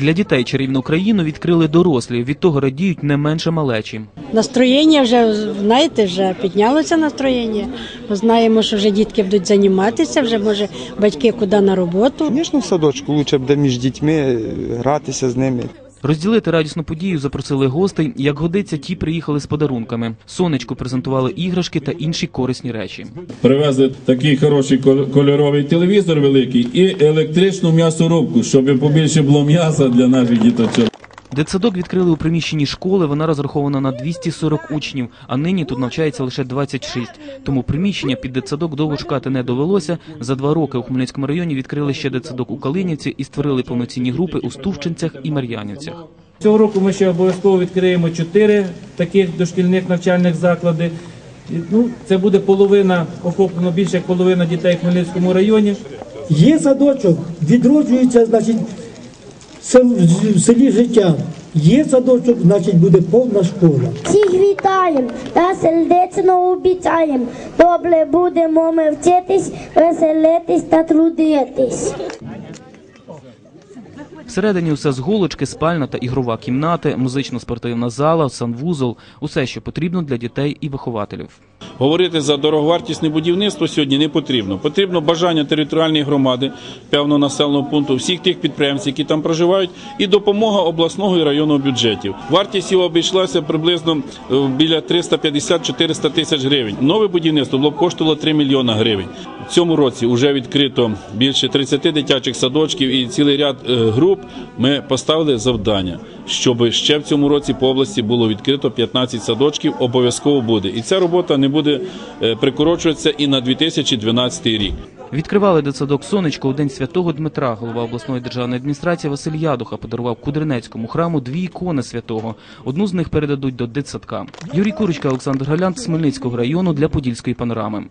Для дітей чарівну країну відкрили дорослі. Від того радіють не менше малечі. Настроєння вже, знаєте, вже піднялося настроєння. Ми знаємо, що вже дітки будуть займатися, вже може батьки куди на роботу. Звісно, в садочку б буде між дітьми е, гратися з ними. Розділити радісну подію запросили гостей. Як годиться, ті приїхали з подарунками. Сонечку презентували іграшки та інші корисні речі. Привезли такий хороший кол- кольоровий телевізор великий і електричну м'ясорубку, щоб побільше було м'яса для наших діточок. Дитсадок відкрили у приміщенні школи. Вона розрахована на 240 учнів, а нині тут навчається лише 26. Тому приміщення під дитсадок довго шукати не довелося. За два роки у Хмельницькому районі відкрили ще дитсадок у Калинівці і створили повноцінні групи у Стувчинцях і Мар'янівцях. Цього року ми ще обов'язково відкриємо чотири таких дошкільних навчальних заклади. Ну, це буде половина, охоплено більше як половина дітей в Хмельницькому районі. Є садочок, відроджується, значить, в селі життя. Є садочок, значить буде повна школа. Всіх вітаєм та сердечно обіцяєм. Добре будемо ми вчитись, веселитись та трудитись. Всередині усе з голочки, спальна та ігрова кімнати, музично-спортивна зала, санвузол – усе, що потрібно для дітей і вихователів. Говорити за дороговартісне будівництво сьогодні не потрібно. Потрібно бажання територіальної громади, певного населеного пункту, всіх тих підприємців, які там проживають, і допомога обласного і районного бюджетів. Вартість його обійшлася приблизно е, біля 350-400 тисяч гривень. Нове будівництво було б коштувало 3 мільйона гривень. Цьому році вже відкрито більше 30 дитячих садочків і цілий ряд е, груп. Ми поставили завдання, щоб ще в цьому році по області було відкрито 15 садочків. Обов'язково буде. І ця робота не буде е, прикорочуватися і на 2012 рік. Відкривали дитсадок «Сонечко» у День Святого Дмитра. Голова обласної державної адміністрації Василь Ядуха подарував Кудринецькому храму дві ікони святого. Одну з них передадуть до дитсадка. Юрій Курочка, Олександр Галян з Хмельницького району для Подільської панорами.